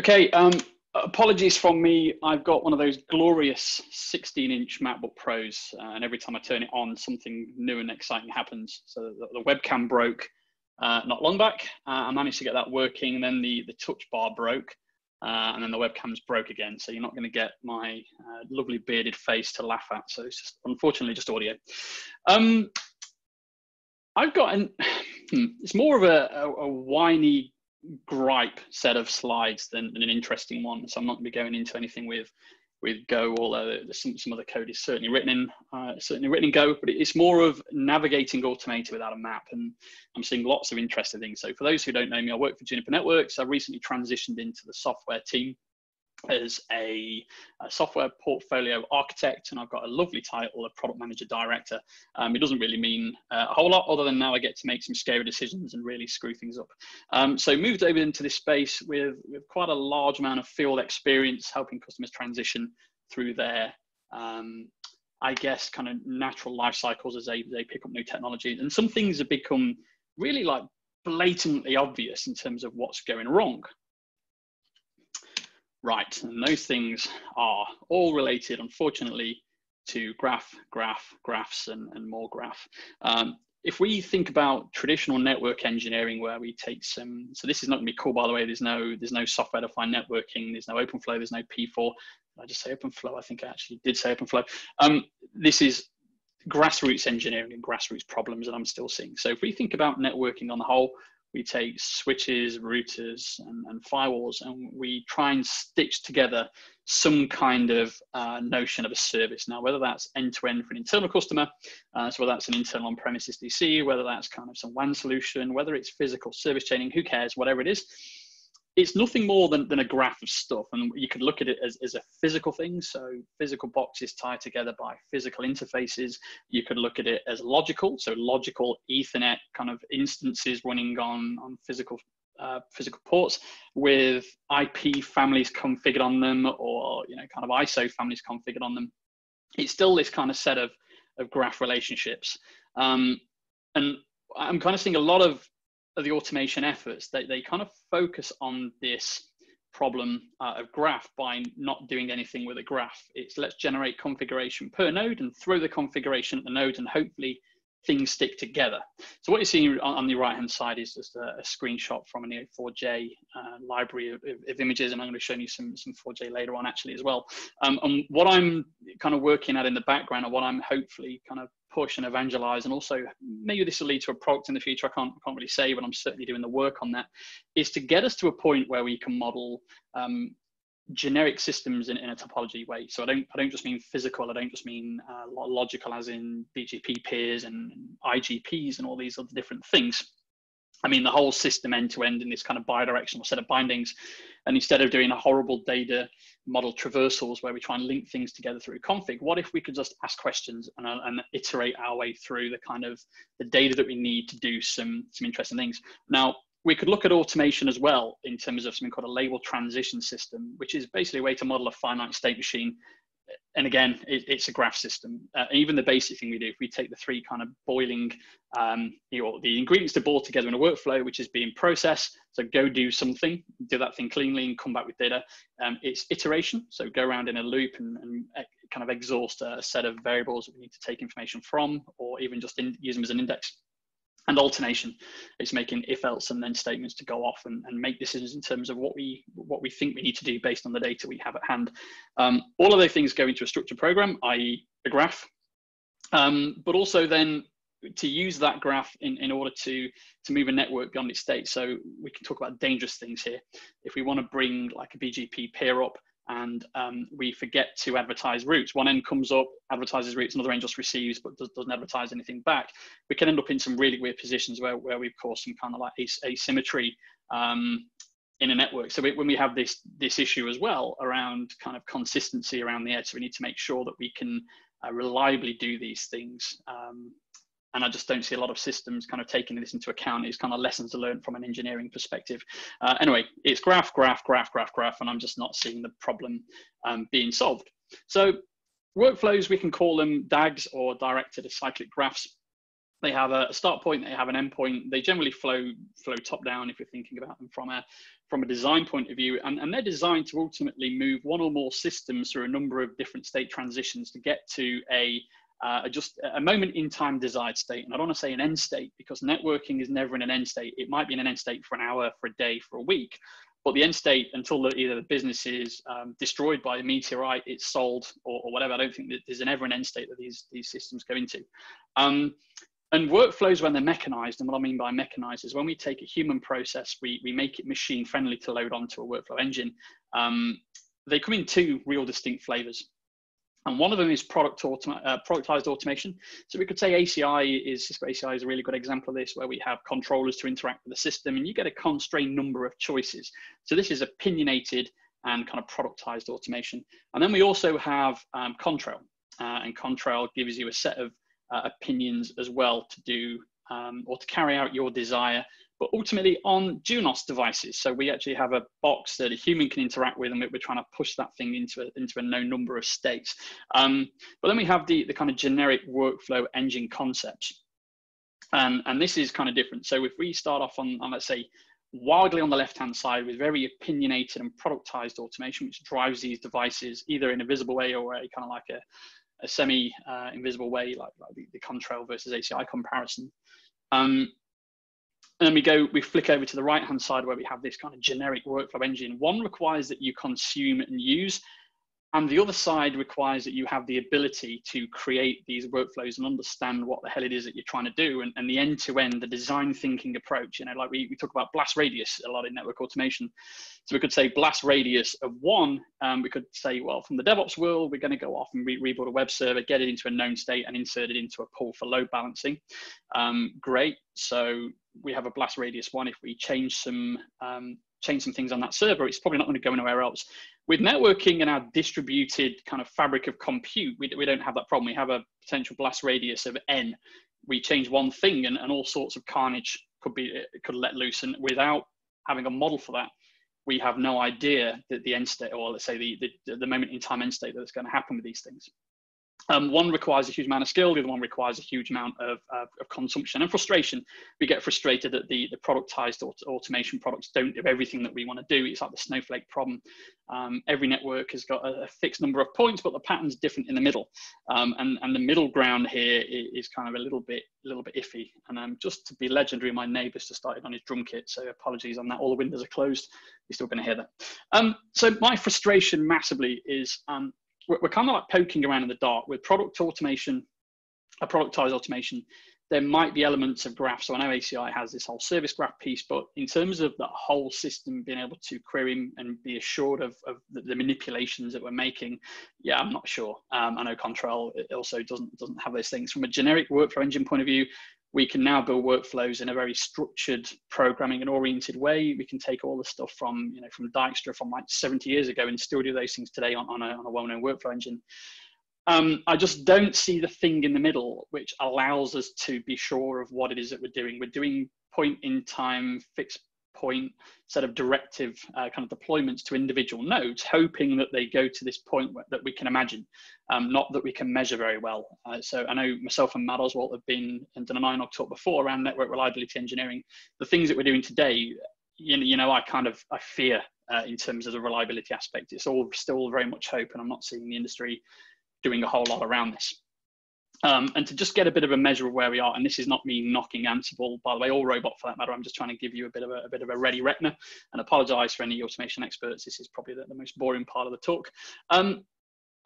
Okay, um, apologies from me. I've got one of those glorious 16 inch MacBook Pros, uh, and every time I turn it on, something new and exciting happens. So the, the webcam broke uh, not long back. Uh, I managed to get that working, and then the, the touch bar broke, uh, and then the webcam's broke again. So you're not going to get my uh, lovely bearded face to laugh at. So it's just, unfortunately, just audio. Um, I've got an, hmm, it's more of a, a, a whiny gripe set of slides than, than, an interesting one. So I'm not going to be going into anything with with Go, although some, some of the code is certainly written in uh, certainly written in Go, but it's more of navigating Automata without a map. And I'm seeing lots of interesting things. So for those who don't know me, I work for Juniper Networks. I recently transitioned into the software team as a, a, software portfolio architect, and I've got a lovely title a product manager director. Um, it doesn't really mean uh, a whole lot, other than now I get to make some scary decisions and really screw things up. Um, so moved over into this space with, with quite a large amount of field experience, helping customers transition through their um, I guess kind of natural life cycles as they, they pick up new technology. And some things have become really like blatantly obvious in terms of what's going wrong. Right, and those things are all related, unfortunately, to graph, graph, graphs, and, and more graph. Um, if we think about traditional network engineering where we take some, so this is not gonna be cool, by the way, there's no, there's no software defined networking, there's no OpenFlow, there's no P4. I just say OpenFlow? I think I actually did say OpenFlow. Um, this is grassroots engineering and grassroots problems that I'm still seeing. So if we think about networking on the whole, we take switches, routers, and, and, firewalls, and we try and stitch together some kind of uh, notion of a service. Now, whether that's end to end for an internal customer, uh, so whether that's an internal on premises DC, whether that's kind of some WAN solution, whether it's physical service chaining, who cares, whatever it is, it's nothing more than, than a graph of stuff and you could look at it as, as a physical thing. So physical boxes tied together by physical interfaces. You could look at it as logical so logical ethernet kind of instances running on on physical uh, physical ports with ip families configured on them or you know kind of iso families configured on them. It's still this kind of set of of graph relationships. Um, and i'm kind of seeing a lot of of the automation efforts, they, they kind of focus on this problem uh, of graph by not doing anything with a graph. It's let's generate configuration per node and throw the configuration at the node and hopefully things stick together. So what you're seeing on, on the right hand side is just a, a screenshot from an Neo4J uh, library of, of, images and I'm going to show you some, some 4J later on actually as well. Um, and what I'm kind of working at in the background and what I'm hopefully kind of push and evangelize and also maybe this will lead to a product in the future i can't, I can't really say but i'm certainly doing the work on that is to get us to a point where we can model um, generic systems in, in a topology way so i don't i don't just mean physical i don't just mean uh, logical as in bgp peers and igps and all these other different things I mean, the whole system end to end in this kind of bidirectional set of bindings. And instead of doing a horrible data model traversals where we try and link things together through config, what if we could just ask questions and, uh, and iterate our way through the kind of the data that we need to do some, some interesting things. Now, we could look at automation as well in terms of something called a label transition system, which is basically a way to model a finite state machine and again, it, it's a graph system. Uh, even the basic thing we do, if we take the three kind of boiling, um, you know, the ingredients to boil together in a workflow, which is being processed. So go do something, do that thing cleanly, and come back with data. Um, it's iteration. So go around in a loop and, and kind of exhaust a set of variables that we need to take information from, or even just in, use them as an index and alternation. It's making if else and then statements to go off and, and make decisions in terms of what we what we think we need to do based on the data we have at hand. Um, all of those things go into a structured program i.e a graph. Um, but also then to use that graph in, in order to to move a network beyond its state. So we can talk about dangerous things here. If we want to bring like a bgp peer up and um, we forget to advertise routes. One end comes up, advertises routes, another end just receives but does, not advertise anything back. We can end up in some really weird positions where, where we've caused some kind of like asymmetry um, in a network. So we, when we have this this issue as well around kind of consistency around the edge, so we need to make sure that we can uh, reliably do these things um, and I just don't see a lot of systems kind of taking this into account. It's kind of lessons learned from an engineering perspective. Uh, anyway, it's graph, graph, graph, graph, graph, and I'm just not seeing the problem um, being solved. So workflows, we can call them DAGs or directed acyclic graphs. they have a start point, they have an end point. They generally flow flow top down if you're thinking about them from a from a design point of view, and, and they're designed to ultimately move one or more systems through a number of different state transitions to get to a uh, just a moment in time desired state. And I don't want to say an end state because networking is never in an end state. It might be in an end state for an hour, for a day, for a week, but the end state until the, either the business is um, destroyed by a meteorite, it's sold, or, or, whatever. I don't think that there's an ever an end state that these these systems go into. Um, and workflows when they're mechanized, and what I mean by mechanized is when we take a human process, we, we make it machine friendly to load onto a workflow engine. Um, they come in two real distinct flavors. And one of them is product automa uh, productized automation. So we could say ACI is Cisco ACI is a really good example of this, where we have controllers to interact with the system, and you get a constrained number of choices. So this is opinionated and kind of productized automation. And then we also have um, Contrail, uh, and Contrail gives you a set of uh, opinions as well to do um, or to carry out your desire but ultimately on Junos devices. So we actually have a box that a human can interact with, and we're trying to push that thing into a, into a known number of states. Um, but then we have the, the kind of generic workflow engine concepts. And, and this is kind of different. So if we start off on, on let's say, wildly on the left-hand side with very opinionated and productized automation, which drives these devices either in a visible way or a kind of like a, a semi-invisible uh, way, like, like the, the Contrail versus ACI comparison. Um, and then we go, we flick over to the right hand side where we have this kind of generic workflow engine. One requires that you consume and use, and the other side requires that you have the ability to create these workflows and understand what the hell it is that you're trying to do. And, and the end to end, the design thinking approach, you know, like we, we talk about blast radius a lot in network automation. So we could say blast radius of one. Um, we could say, well, from the DevOps world, we're going to go off and re- rebuild a web server, get it into a known state, and insert it into a pool for load balancing. Um, great. So we have a blast radius one. If we change some um, change some things on that server, it's probably not going to go anywhere else. With networking and our distributed kind of fabric of compute, we, we don't have that problem. We have a potential blast radius of n. We change one thing, and, and all sorts of carnage could be could let loose. And without having a model for that, we have no idea that the end state, or let's say the, the, the moment in time end state that's going to happen with these things. Um, one requires a huge amount of skill, the other one requires a huge amount of, of, consumption and frustration. We get frustrated that the, the productized aut automation products don't do everything that we want to do. It's like the snowflake problem. Um, every network has got a, a, fixed number of points, but the pattern's different in the middle. Um, and, and the middle ground here is, kind of a little bit a little bit iffy. And um, just to be legendary, my neighbour's just started on his drum kit, so apologies on that. All the windows are closed. You're still going to hear that. Um, so my frustration massively is um, we're, we're kind of like poking around in the dark with product automation, a productized automation. There might be elements of graph. So I know ACI has this whole service graph piece, but in terms of the whole system being able to query and be assured of, of the, the, manipulations that we're making, yeah, I'm not sure. Um, I know Contrail also doesn't doesn't have those things. From a generic workflow engine point of view, we can now build workflows in a very structured programming and oriented way. We can take all the stuff from, you know, from Dijkstra from like 70 years ago and still do those things today on, on a, on a well-known workflow engine. Um, I just don't see the thing in the middle, which allows us to be sure of what it is that we're doing. We're doing point in time, fixed point set of directive uh, kind of deployments to individual nodes, hoping that they go to this point where, that we can imagine, um, not that we can measure very well. Uh, so I know myself and Matt Oswalt have been and done an INOG talk before around network reliability engineering. The things that we're doing today, you know, you know I kind of I fear uh, in terms of the reliability aspect. It's all still very much hope, and I'm not seeing the industry doing a whole lot around this. Um, and to just get a bit of a measure of where we are, and this is not me knocking Ansible, by the way, or robot for that matter. I'm just trying to give you a bit of a, a bit of a ready retina, and apologise for any automation experts. This is probably the, the most boring part of the talk. Um,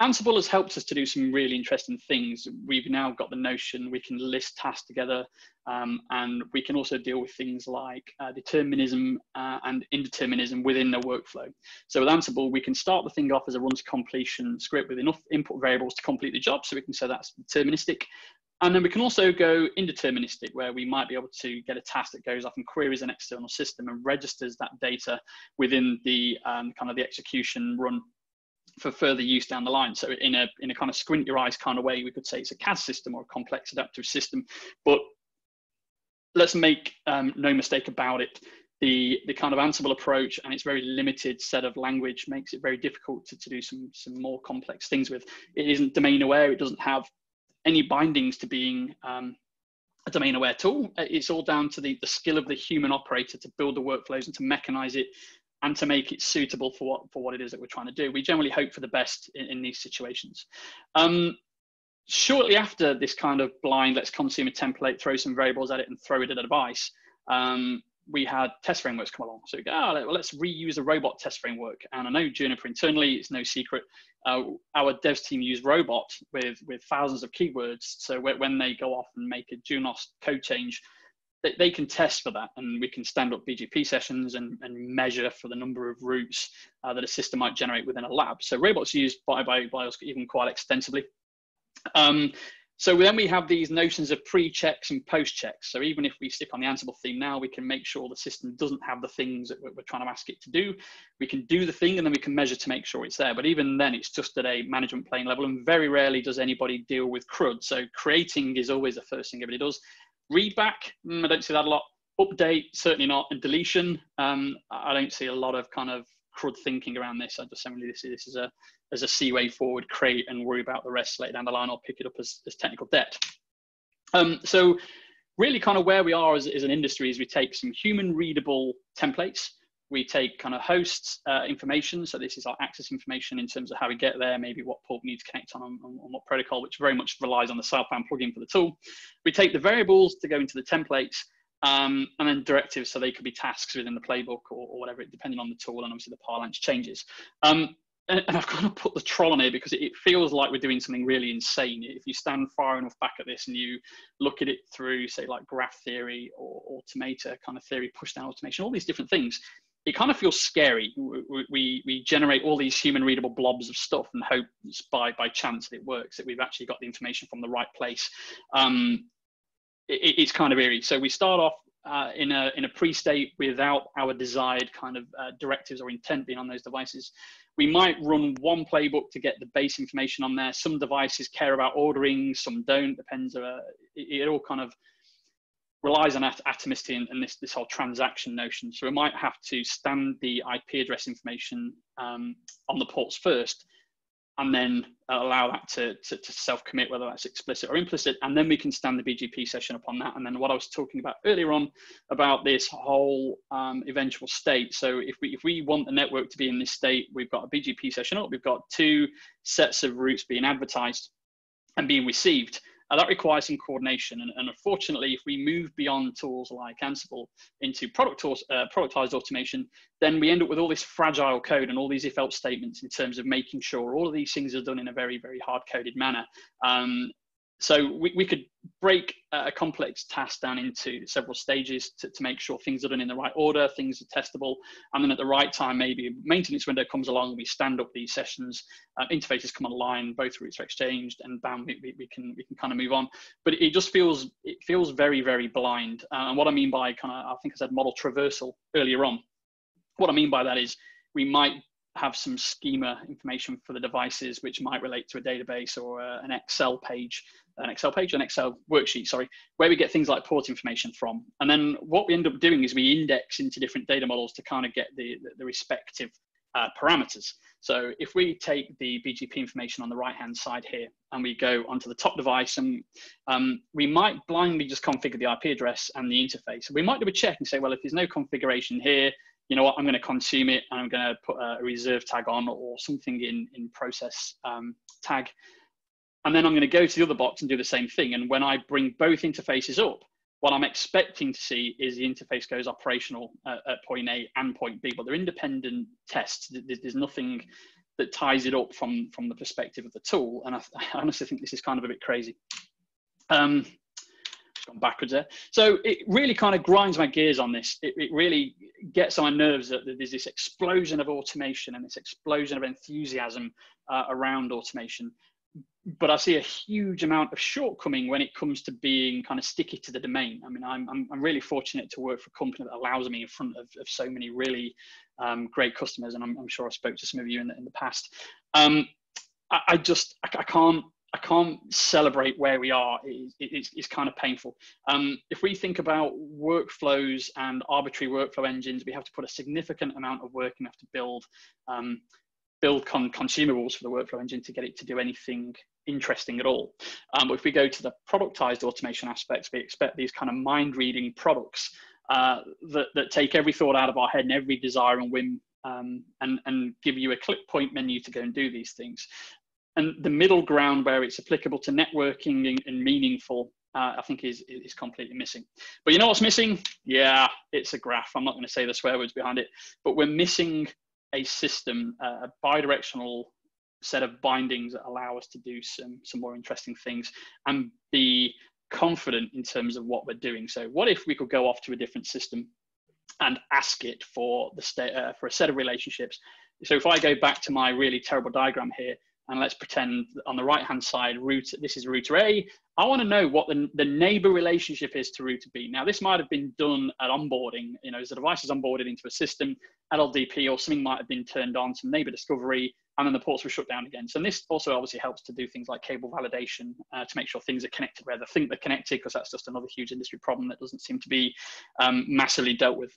Ansible has helped us to do some really interesting things. We've now got the notion we can list tasks together, um, and we can also deal with things like uh, determinism uh, and indeterminism within the workflow. So with Ansible, we can start the thing off as a run to completion script with enough input variables to complete the job. So we can say that's deterministic. And then we can also go indeterministic, where we might be able to get a task that goes off and queries an external system and registers that data within the um, kind of the execution run for further use down the line. So in a in a kind of squint your eyes kind of way, we could say it's a CAS system or a complex adaptive system. But let's make um, no mistake about it. The, the kind of Ansible approach and its very limited set of language makes it very difficult to, to do some, some more complex things with. It isn't domain aware. It doesn't have any bindings to being um, a domain aware tool. It's all down to the, the skill of the human operator to build the workflows and to mechanize it and to make it suitable for what for what it is that we're trying to do. We generally hope for the best in, in these situations. Um, shortly after this kind of blind, let's consume a template, throw some variables at it, and throw it at a device, um, we had test frameworks come along. So we go, oh, well, let's reuse a robot test framework. And I know Juniper internally, it's no secret. Uh, our devs team use robot with, with thousands of keywords. So when they go off and make a Junos code change, they, they can test for that. And we can stand up BGP sessions and, and measure for the number of routes uh, that a system might generate within a lab. So robots used by, by, even quite extensively. Um, so then we have these notions of pre-checks and post-checks. So even if we stick on the Ansible theme now, we can make sure the system doesn't have the things that we're, trying to ask it to do. We can do the thing and then we can measure to make sure it's there. But even then, it's just at a management plane level. And very rarely does anybody deal with CRUD. So creating is always the first thing everybody does. Readback, mm, I don't see that a lot. Update, certainly not. And deletion, um, I don't see a lot of kind of crud thinking around this. I just simply see this as a as a C way forward, create and worry about the rest later down the line or pick it up as, as technical debt. Um, so really kind of where we are as, as an industry is we take some human readable templates. We take kind of hosts uh, information. So this is our access information in terms of how we get there, maybe what port we need to connect on, on, on what protocol, which very much relies on the Southbound plugin for the tool. We take the variables to go into the templates um, and then directives so they could be tasks within the playbook or, or, whatever, depending on the tool and obviously the parlance changes. Um, and, I've got to put the troll on here because it, it, feels like we're doing something really insane. If you stand far enough back at this and you look at it through, say, like graph theory or automata kind of theory, push down automation, all these different things, it kind of feels scary. We, we, generate all these human readable blobs of stuff and hope by, by chance that it works, that we've actually got the information from the right place. Um, it, it's kind of eerie. So we start off uh, in a in a pre-state without our desired kind of uh, directives or intent being on those devices. We might run one playbook to get the base information on there. Some devices care about ordering, some don't. Depends. Uh, it, it all kind of relies on at- atomicity and, and, this this whole transaction notion. So we might have to stand the IP address information um, on the ports first and then allow that to, to, to, self-commit, whether that's explicit or implicit, and then we can stand the BGP session upon that. And then what I was talking about earlier on about this whole um, eventual state. So if we if we want the network to be in this state, we've got a BGP session up, we've got two sets of routes being advertised and being received. Uh, that requires some coordination. And, and, unfortunately, if we move beyond tools like Ansible into product uh, productized automation, then we end up with all this fragile code and all these if else statements in terms of making sure all of these things are done in a very, very hard coded manner. Um, so we, we could break a complex task down into several stages to, to make sure things are done in the right order, things are testable, and then at the right time, maybe a maintenance window comes along, we stand up these sessions, uh, interfaces come online, both routes are exchanged, and bam, we, we, can we can kind of move on. But it just feels it feels very very blind. Uh, and what I mean by kind of I think I said model traversal earlier on. What I mean by that is we might have some schema information for the devices which might relate to a database or uh, an Excel page, an Excel page, an Excel worksheet, sorry, where we get things like port information from. And then what we end up doing is we index into different data models to kind of get the, the, the respective uh, parameters. So if we take the BGP information on the right-hand side here and we go onto the top device and um, we might blindly just configure the IP address and the interface. We might do a check and say, well, if there's no configuration here, you know what, I'm going to consume it and I'm going to put a reserve tag on or something in, in process um, tag. And then I'm going to go to the other box and do the same thing. And when I bring both interfaces up, what I'm expecting to see is the interface goes operational at, at point A and point B, but they're independent tests. There's nothing that ties it up from, from the perspective of the tool. And I, I honestly think this is kind of a bit crazy. Um, gone backwards there. So it really kind of grinds my gears on this. It, it really gets on my nerves that there's this explosion of automation and this explosion of enthusiasm uh, around automation. But I see a huge amount of shortcoming when it comes to being kind of sticky to the domain. I mean, I'm, I'm, I'm really fortunate to work for a company that allows me in front of, of so many really um, great customers, and I'm, I'm, sure I spoke to some of you in the, in the past. Um, I, I just I, I can't I can't celebrate where we are. It, it, it's, it's, kind of painful. Um, if we think about workflows and arbitrary workflow engines, we have to put a significant amount of work have to build um, build con- consumables for the workflow engine to get it to do anything interesting at all. Um, but if we go to the productized automation aspects, we expect these kind of mind reading products uh, that, that take every thought out of our head and every desire and whim um, and, and give you a click point menu to go and do these things. And the middle ground where it's applicable to networking and, and meaningful, uh, I think is, is completely missing. But you know what's missing? Yeah, it's a graph. I'm not going to say the swear words behind it, but we're missing a system, uh, a bidirectional set of bindings that allow us to do some, some more interesting things and be confident in terms of what we're doing. So what if we could go off to a different system and ask it for the state uh, for a set of relationships. So if I go back to my really terrible diagram here, and let's pretend on the right hand side, root this is router A. I want to know what the, the neighbor relationship is to router B. Now, this might have been done at onboarding, you know, as the device is onboarded into a system, LLDP or something might have been turned on, some neighbor discovery, and then the ports were shut down again. So this also obviously helps to do things like cable validation uh, to make sure things are connected where they think they're connected, because that's just another huge industry problem that doesn't seem to be um, massively dealt with.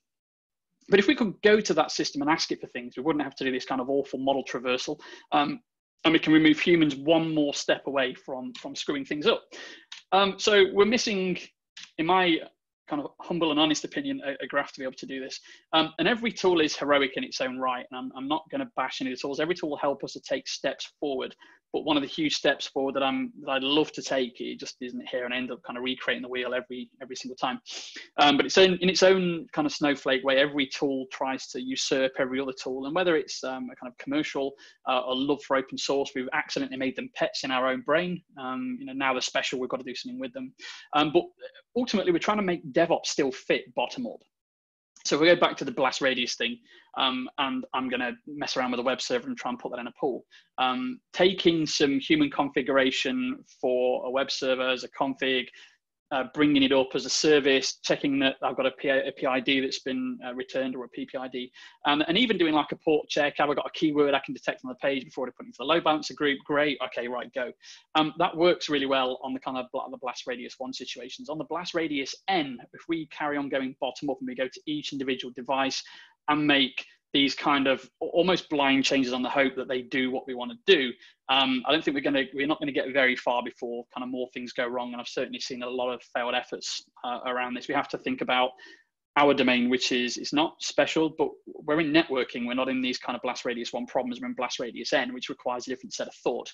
But if we could go to that system and ask it for things, we wouldn't have to do this kind of awful model traversal. Um, and we can remove humans one more step away from, from screwing things up. Um, so we're missing, in my kind of humble and honest opinion, a, a graph to be able to do this. Um, and every tool is heroic in its own right. And I'm, I'm not going to bash any of the tools. Every tool will help us to take steps forward. But one of the huge steps forward that I'm that I'd love to take, it just isn't here, and I end up kind of recreating the wheel every every single time. Um, but it's in, in its own kind of snowflake way. Every tool tries to usurp every other tool, and whether it's um, a kind of commercial uh, or love for open source, we've accidentally made them pets in our own brain. Um, you know, now they're special. We've got to do something with them. Um, but ultimately, we're trying to make DevOps still fit bottom up. So if we go back to the blast radius thing, um, and I'm going to mess around with a web server and try and put that in a pool. Um, taking some human configuration for a web server as a config, uh, bringing it up as a service, checking that I've got a, PID that's been uh, returned or a PPID, um, and even doing like a port check. Have I got a keyword I can detect on the page before I put it into the load balancer group? Great. Okay, right, go. Um, that works really well on the kind of the blast radius one situations. On the blast radius n, if we carry on going bottom up and we go to each individual device and make these kind of almost blind changes on the hope that they do what we want to do. Um, I don't think we're going to we're not going to get very far before kind of more things go wrong. And I've certainly seen a lot of failed efforts uh, around this. We have to think about our domain, which is it's not special, but we're in networking. We're not in these kind of blast radius one problems. We're in blast radius n, which requires a different set of thought.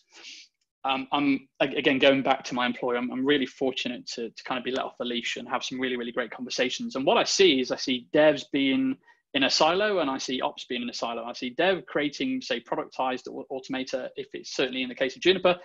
Um, I'm again going back to my employer. I'm, I'm really fortunate to, to kind of be let off the leash and have some really really great conversations. And what I see is I see devs being in a silo and I see ops being in a silo. I see dev creating, say, productized automator, if it's certainly in the case of Juniper.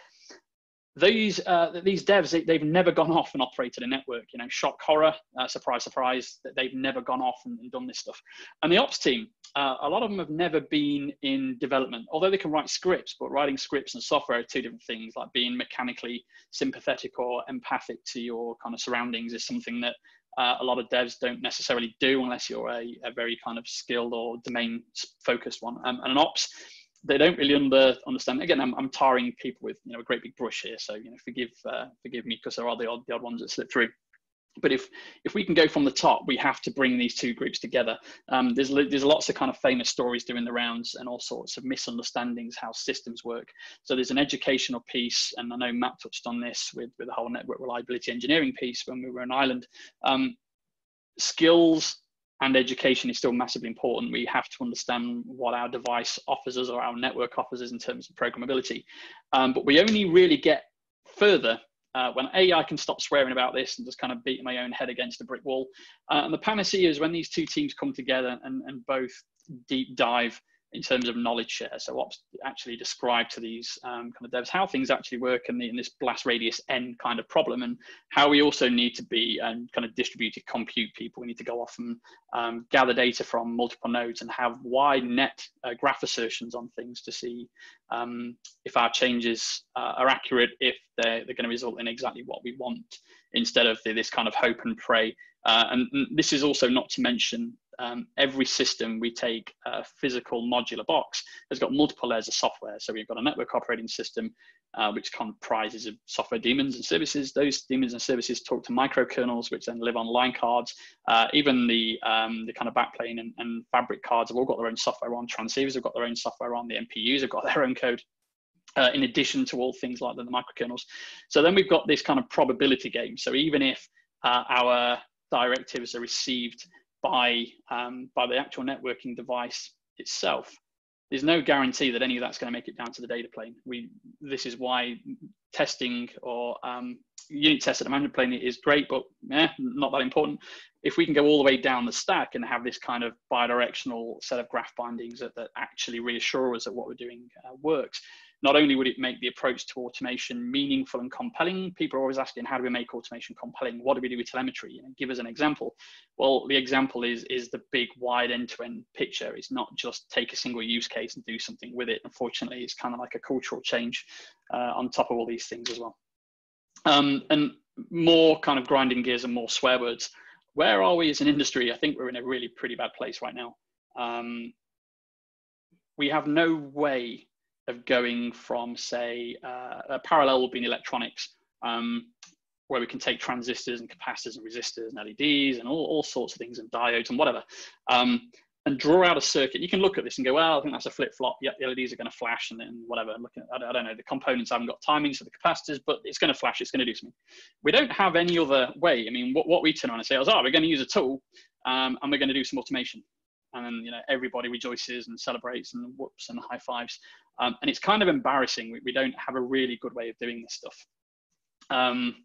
These, uh, these devs, they, have never gone off and operated a network. You know, shock horror, uh, surprise, surprise, that they've never gone off and, and, done this stuff. And the ops team, uh, a lot of them have never been in development, although they can write scripts, but writing scripts and software are two different things, like being mechanically sympathetic or empathic to your kind of surroundings is something that uh, a lot of devs don't necessarily do unless you're a, a very kind of skilled or domain focused one. Um, and an ops, they don't really under, understand. Again, I'm, I'm tarring people with you know a great big brush here, so you know forgive uh, forgive me because there are the odd the odd ones that slip through. But if if we can go from the top, we have to bring these two groups together. Um, there's there's lots of kind of famous stories doing the rounds and all sorts of misunderstandings how systems work. So there's an educational piece, and I know Matt touched on this with with the whole network reliability engineering piece when we were in Ireland. Um, skills and education is still massively important. We have to understand what our device offers us or our network offers us in terms of programmability. Um, but we only really get further uh, when A, I can stop swearing about this and just kind of beating my own head against a brick wall. Uh, and the panacea is when these two teams come together and, and both deep dive in terms of knowledge share. So what's actually described to these um, kind of devs how things actually work in, the, in, this blast radius n kind of problem, and how we also need to be um, kind of distributed compute people. We need to go off and um, gather data from multiple nodes and have wide net uh, graph assertions on things to see um, if our changes uh, are accurate, if they're, they're going to result in exactly what we want, instead of the, this kind of hope and pray Uh, and, this is also not to mention um, every system we take a physical modular box has got multiple layers of software. So we've got a network operating system, uh, which comprises of software daemons and services. Those daemons and services talk to microkernels, which then live on line cards. Uh, even the, um, the kind of backplane and, and fabric cards have all got their own software on. Transceivers have got their own software on. The MPUs have got their own code. Uh, in addition to all things like the, the microkernels. So then we've got this kind of probability game. So even if uh, our directives are received by, um, by the actual networking device itself, there's no guarantee that any of that's going to make it down to the data plane. We, this is why testing or um, unit test at the management plane is great, but eh, not that important. If we can go all the way down the stack and have this kind of bidirectional set of graph bindings that, that actually reassure us that what we're doing uh, works, not only would it make the approach to automation meaningful and compelling, people are always asking, how do we make automation compelling? What do we do with telemetry? You know, give us an example. Well, the example is, is the big wide end-to-end picture. It's not just take a single use case and do something with it. Unfortunately, it's kind of like a cultural change uh, on top of all these things as well. Um, and more kind of grinding gears and more swear words. Where are we as an industry? I think we're in a really pretty bad place right now. Um, we have no way of going from, say, uh, a parallel will be in electronics, um, where we can take transistors and capacitors and resistors and LEDs and all, all sorts of things and diodes and whatever, um, and draw out a circuit. You can look at this and go, well, I think that's a flip flop. Yep, the LEDs are going to flash and then whatever. I'm Looking at, I don't know, the components haven't got timings for the capacitors, but it's going to flash. It's going to do something. We don't have any other way. I mean, what, what we turn on and say is, oh, we're going to use a tool um, and we're going to do some automation and then you know everybody rejoices and celebrates and whoops and high fives. Um, and it's kind of embarrassing. We, we, don't have a really good way of doing this stuff. Um,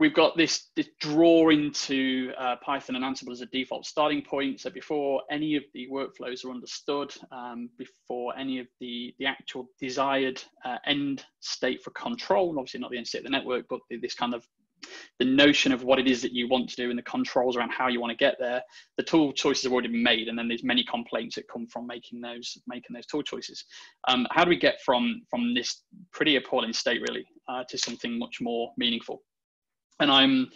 we've got this, this draw into uh, python and ansible as a default starting point. So before any of the workflows are understood um, before any of the the actual desired uh, end state for control obviously not the end state of the network but this kind of the notion of what it is that you want to do and the controls around how you want to get there the tool choices have already been made and then there's many complaints that come from making those making those tool choices. Um, how do we get from from this pretty appalling state really uh, to something much more meaningful? And i'm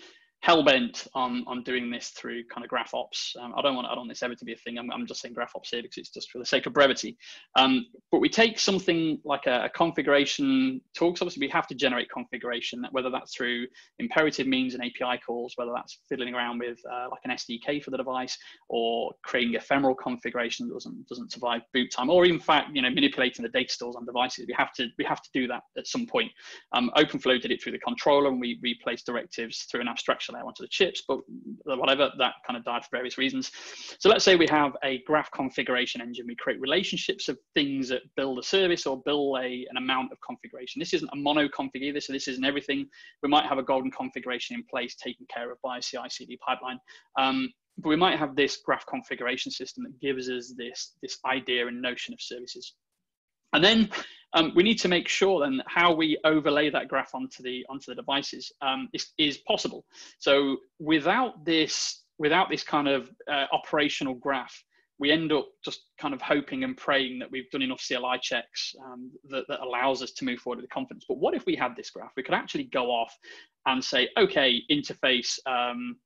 hell bent on on doing this through kind of graph ops. Um, I don't want I don't want this ever to be a thing. I'm, I'm just saying graph ops here because it's just for the sake of brevity. Um, but we take something like a, a configuration. Because obviously we have to generate configuration, whether that's through imperative means and API calls, whether that's fiddling around with uh, like an SDK for the device, or creating ephemeral configuration that doesn't doesn't survive boot time, or in fact you know manipulating the data stores on devices. We have to we have to do that at some point. Um, OpenFlow did it through the controller, and we replaced directives through an abstraction onto the chips, but whatever, that kind of died for various reasons. So let's say we have a graph configuration engine. We create relationships of things that build a service or build a, an amount of configuration. This isn't a mono config either, so this isn't everything. We might have a golden configuration in place taken care of by a CI/CD pipeline. Um, but we might have this graph configuration system that gives us this, this idea and notion of services. And then um, we need to make sure then how we overlay that graph onto the onto the devices um, is, is possible. So without this without this kind of uh, operational graph, we end up just kind of hoping and praying that we've done enough CLI checks um, that, that allows us to move forward with confidence. But what if we had this graph? We could actually go off and say, okay, interface um,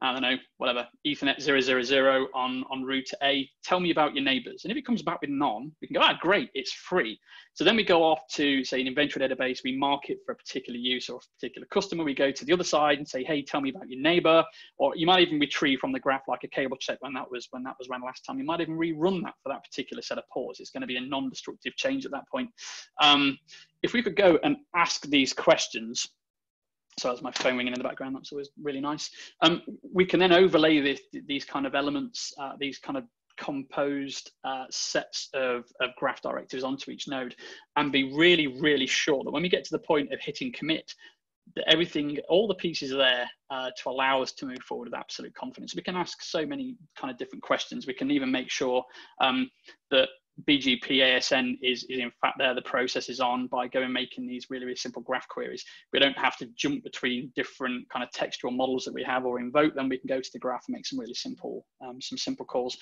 I don't know, whatever, Ethernet 000 on, on route A, tell me about your neighbors. And if it comes back with none, we can go, ah, great, it's free. So then we go off to, say, an inventory database, we mark it for a particular use or a particular customer. We go to the other side and say, hey, tell me about your neighbor. Or you might even retrieve from the graph like a cable check when that was when that was ran last time. You might even rerun that for that particular set of ports. It's going to be a non-destructive change at that point. Um, if we could go and ask these questions, so as my phone ringing in the background, that's always really nice. Um, we can then overlay this, these kind of elements, uh, these kind of composed uh, sets of, of graph directives onto each node and be really, really sure that when we get to the point of hitting commit, that everything, all the pieces are there uh, to allow us to move forward with absolute confidence. We can ask so many kind of different questions. We can even make sure um, that BGP ASN is, is in fact there the process is on by going making these really, really simple graph queries. We don't have to jump between different kind of textual models that we have or invoke them. We can go to the graph and make some really simple, um, some simple calls.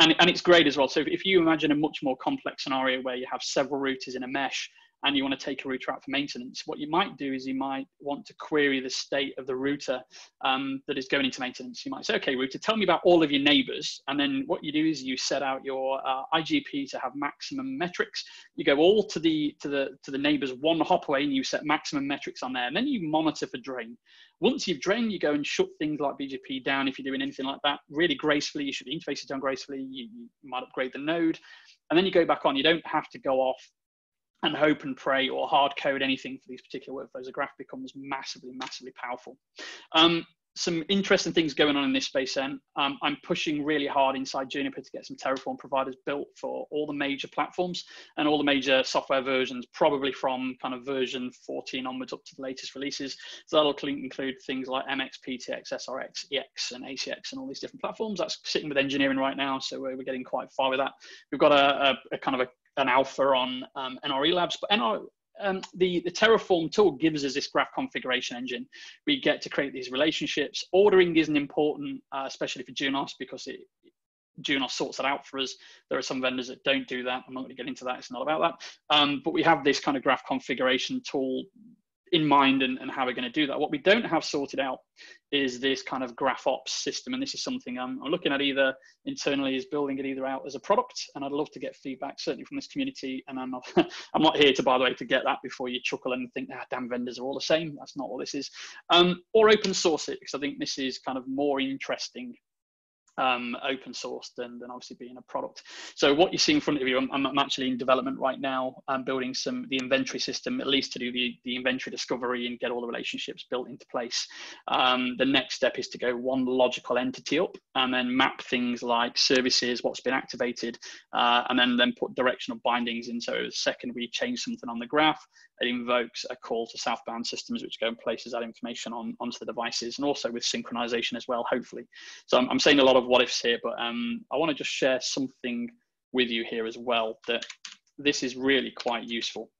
And, and it's great as well. So if, if you imagine a much more complex scenario where you have several routers in a mesh and you want to take a router out for maintenance, what you might do is you might want to query the state of the router um, that is going into maintenance. You might say, okay, router, tell me about all of your neighbors. And then what you do is you set out your uh, IGP to have maximum metrics. You go all to the, to the, to the neighbors one hop away and you set maximum metrics on there. And then you monitor for drain. Once you've drained, you go and shut things like BGP down if you're doing anything like that really gracefully. You shut the interfaces down gracefully. You, you might upgrade the node. And then you go back on. You don't have to go off and hope and pray or hard code anything for these particular workflows. A graph becomes massively, massively powerful. Um, some interesting things going on in this space then. Um, I'm pushing really hard inside Juniper to get some Terraform providers built for all the major platforms and all the major software versions, probably from kind of version 14 onwards up to the latest releases. So that'll include things like MX, PTX, SRX, EX, and ACX, and all these different platforms. That's sitting with engineering right now, so we're, getting quite far with that. We've got a, a, a kind of a an alpha on um, NRE Labs, but NR, um, the, the Terraform tool gives us this graph configuration engine. We get to create these relationships. Ordering isn't important, uh, especially for Junos, because it, Junos sorts it out for us. There are some vendors that don't do that. I'm not going to get into that. It's not about that. Um, but we have this kind of graph configuration tool in mind and, and how we're going to do that. What we don't have sorted out is this kind of graph ops system. And this is something I'm, I'm, looking at either internally is building it either out as a product. And I'd love to get feedback, certainly from this community. And I'm not, I'm not here to, by the way, to get that before you chuckle and think, ah, damn vendors are all the same. That's not what this is. Um, or open source it, because I think this is kind of more interesting um, open source than, than obviously being a product. So what you see in front of you, I'm, I'm actually in development right now. I'm building some the inventory system, at least to do the, the inventory discovery and get all the relationships built into place. Um, the next step is to go one logical entity up and then map things like services, what's been activated, uh, and then then put directional bindings in. So the second we change something on the graph, it invokes a call to southbound systems which go and places that information on onto the devices and also with synchronization as well, hopefully. So I'm, I'm saying a lot of what ifs here, but um, I want to just share something with you here as well that this is really quite useful.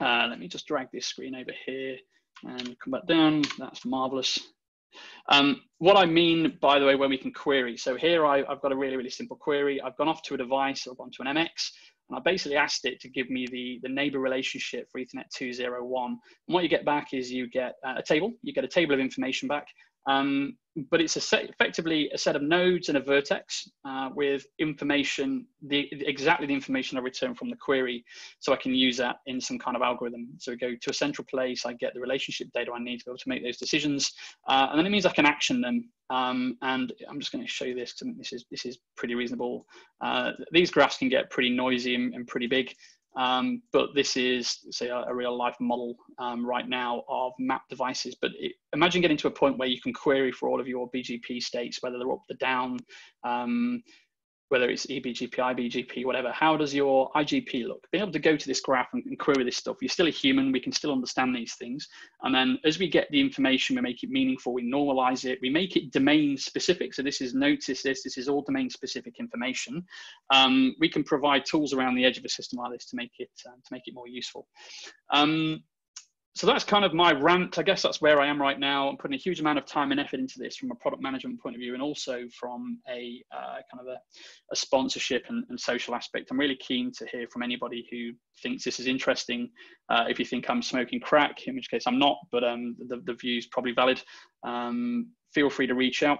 Uh, let me just drag this screen over here and come back down. That's marvelous. Um, what I mean, by the way, when we can query. So here I, have got a really, really simple query. I've gone off to a device, I've gone to an MX, and I basically asked it to give me the, the neighbor relationship for Ethernet 201. And what you get back is you get a table, you get a table of information back, um, but it's a set, effectively a set of nodes and a vertex uh, with information, the, exactly the information I return from the query. So I can use that in some kind of algorithm. So we go to a central place, I get the relationship data I need to be able to make those decisions. Uh, and then it means I can action them. Um, and I'm just going to show you this. This is, this is pretty reasonable. Uh, these graphs can get pretty noisy and, and pretty big. Um, but this is, say, a, a real life model um, right now of map devices. But it, imagine getting to a point where you can query for all of your BGP states, whether they're up, the down, um, whether it's eBGP, IBGP, whatever, how does your IGP look? Being able to go to this graph and, and, query this stuff, you're still a human, we can still understand these things. And then as we get the information, we make it meaningful, we normalize it, we make it domain specific. So this is notice this, this is all domain specific information. Um, we can provide tools around the edge of a system like this to make it, uh, to make it more useful. Um, so that's kind of my rant. I guess that's where I am right now. I'm putting a huge amount of time and effort into this from a product management point of view, and also from a uh, kind of a, a sponsorship and, and, social aspect. I'm really keen to hear from anybody who thinks this is interesting. Uh, if you think I'm smoking crack, in which case I'm not, but um, the, the view is probably valid. Um, feel free to reach out.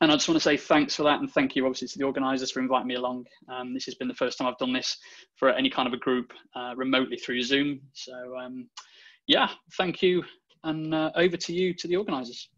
And I just want to say thanks for that, and thank you, obviously, to the organisers for inviting me along. Um, this has been the first time I've done this for any kind of a group uh, remotely through Zoom. So um, yeah, thank you. And uh, over to you, to the organisers.